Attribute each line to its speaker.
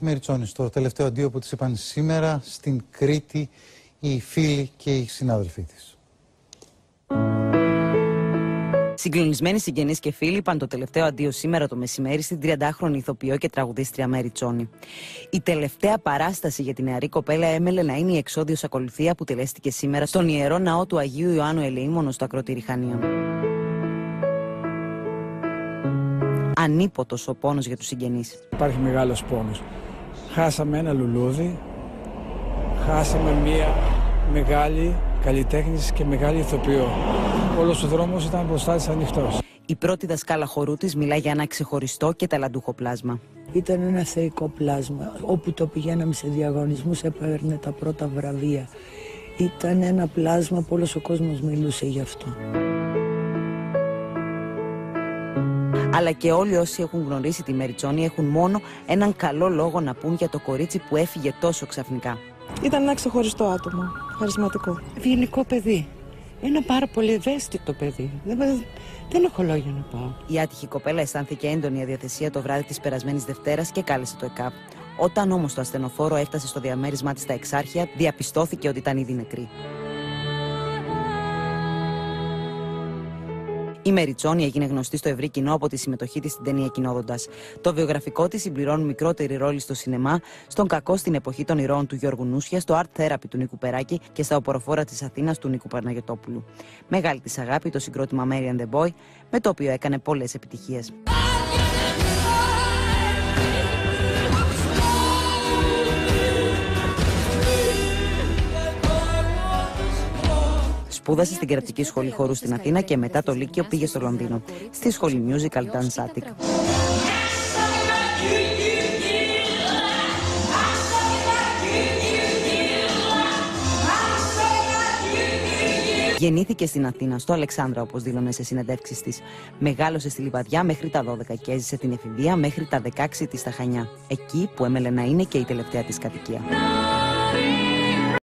Speaker 1: Μεριτσόνη, στο τελευταίο αντίο που της είπαν σήμερα στην Κρήτη οι φίλοι και οι συνάδελφοί της.
Speaker 2: Συγκλονισμένοι συγγενείς και φίλοι είπαν το τελευταίο αντίο σήμερα το μεσημέρι στην 30χρονη ηθοποιό και τραγουδίστρια Μέρι Τσόνη. Η τελευταία παράσταση για την νεαρή κοπέλα έμελε να είναι η εξόδιος ακολουθία που τελέστηκε σήμερα στον ιερό ναό του Αγίου Ιωάννου Ελεήμονο στο ακροτήρι Χανίων. Ανίποτος ο πόνος για τους συγγενείς.
Speaker 3: Υπάρχει μεγάλος πόνος. Χάσαμε ένα λουλούδι, χάσαμε μία μεγάλη καλλιτέχνη και μεγάλη ηθοποιό. Όλος ο δρόμος ήταν μπροστά της ανοιχτός.
Speaker 2: Η πρώτη δασκάλα χορού της μιλά για ένα ξεχωριστό και ταλαντούχο πλάσμα.
Speaker 4: Ήταν ένα θεϊκό πλάσμα. Όπου το πηγαίναμε σε διαγωνισμούς έπαιρνε τα πρώτα βραβεία. Ήταν ένα πλάσμα που όλος ο κόσμος μιλούσε γι' αυτό.
Speaker 2: Αλλά και όλοι όσοι έχουν γνωρίσει τη Μεριτσόνη έχουν μόνο έναν καλό λόγο να πούν για το κορίτσι που έφυγε τόσο ξαφνικά.
Speaker 5: Ήταν ένα ξεχωριστό άτομο, χαρισματικό.
Speaker 6: Ευγενικό παιδί. Ένα πάρα πολύ ευαίσθητο παιδί. Δεν, δεν έχω λόγια να πάω.
Speaker 2: Η άτυχη κοπέλα αισθάνθηκε έντονη αδιαθεσία το βράδυ της περασμένης Δευτέρας και κάλεσε το ΕΚΑΠ. Όταν όμως το ασθενοφόρο έφτασε στο διαμέρισμά της στα Εξάρχεια, διαπιστώθηκε ότι ήταν ήδη νεκρή. Η Μεριτσόνη έγινε γνωστή στο ευρύ κοινό από τη συμμετοχή της στην ταινία Κοινόδοντας. Το βιογραφικό της συμπληρώνει μικρότερη ρόλη στο σινεμά, στον κακό στην εποχή των ηρώων του Γιώργου Νούσια, στο Art Therapy του Νίκου Περάκη και στα οποροφόρα της Αθήνας του Νίκου Παναγιοτόπουλου. Μεγάλη της αγάπη το συγκρότημα Mary and the Boy, με το οποίο έκανε πολλές επιτυχίες. Σπούδασε στην κρατική σχολή χορού στην Αθήνα και μετά το Λύκειο πήγε στο Λονδίνο, στη σχολή Musical Dance Attic. Γεννήθηκε στην Αθήνα, στο Αλεξάνδρα, όπως δήλωνε σε συνεντεύξεις της. Μεγάλωσε στη Λιβαδιά μέχρι τα 12 και έζησε την εφηβεία μέχρι τα 16 της στα Χανιά. Εκεί που έμελε να είναι και η τελευταία της κατοικία.